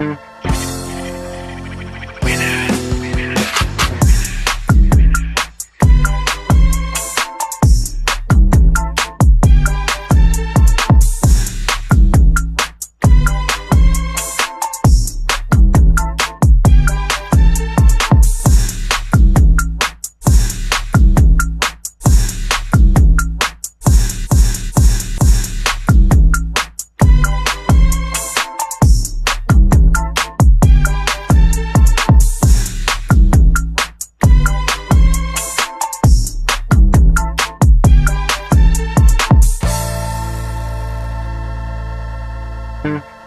Mm-hmm. Mm-hmm.